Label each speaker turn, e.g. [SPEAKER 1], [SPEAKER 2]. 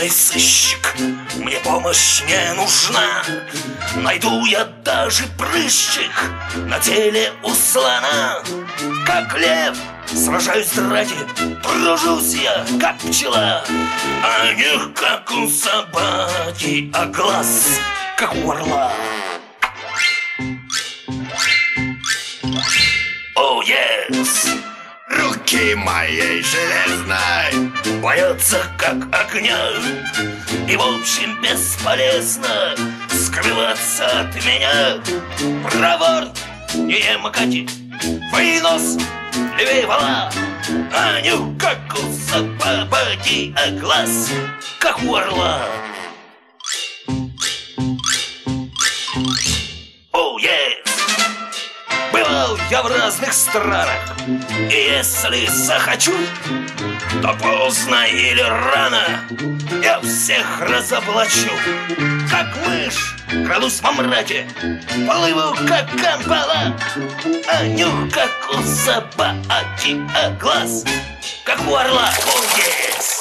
[SPEAKER 1] Полярный сыщик, мне помощь не нужна. Найду я даже прыщик на теле у слона. Как лев сражаюсь ради, тружусь я, как пчела. А не как у собаки, а глаз, как у орла. Oh yes!
[SPEAKER 2] Руки моей железной.
[SPEAKER 1] Боятся как огня И в общем бесполезно Скрываться от меня. Проворн, не макати Твой нос левее вала А нюх как у собаки А глаз как у орла Бывал я в разных странах И если захочу То поздно или рано Я всех разоблачу Как мышь крадусь во мраке Плыву как кампала А нюх как у собаки А глаз как у орла Oh yes!